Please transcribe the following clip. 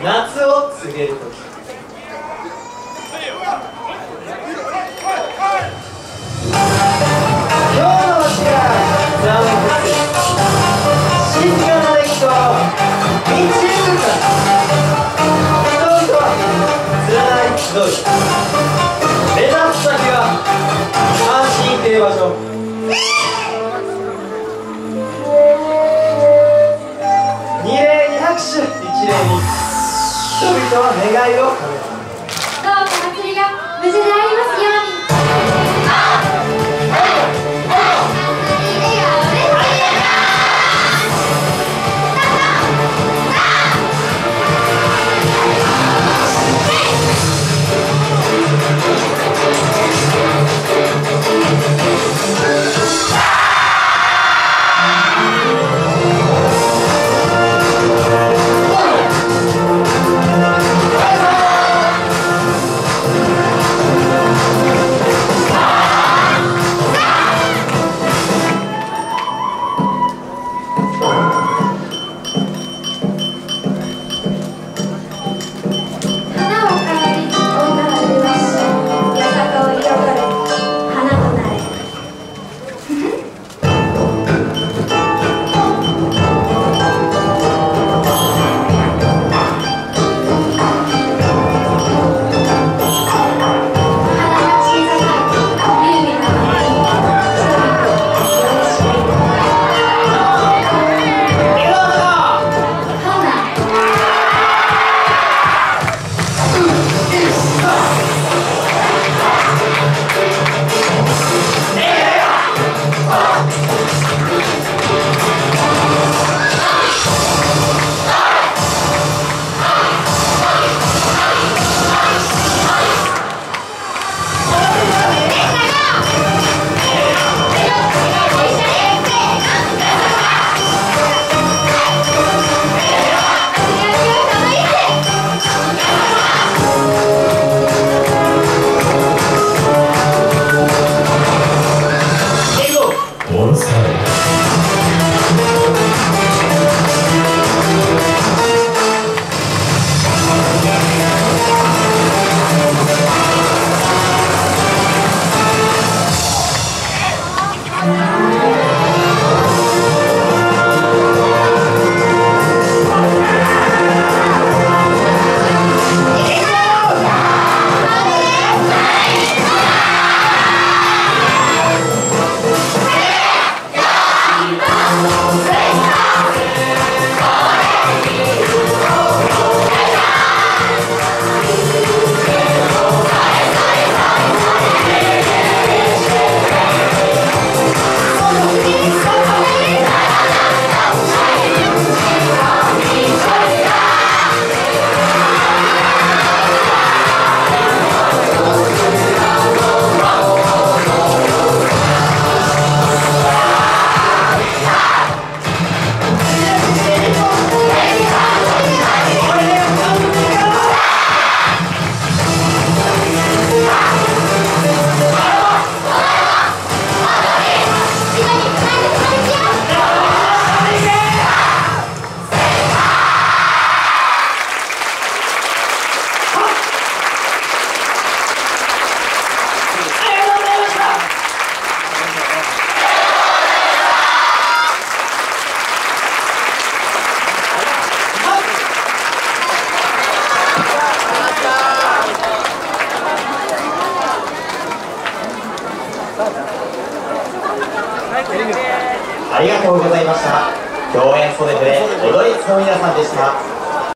夏を告げる時。今日の星は残酷静かな道行くか人々は連な目指す先は安心という場。所どうか祭りが無事でありますよありがとうございました。共演袖で踊りつの皆さんでした。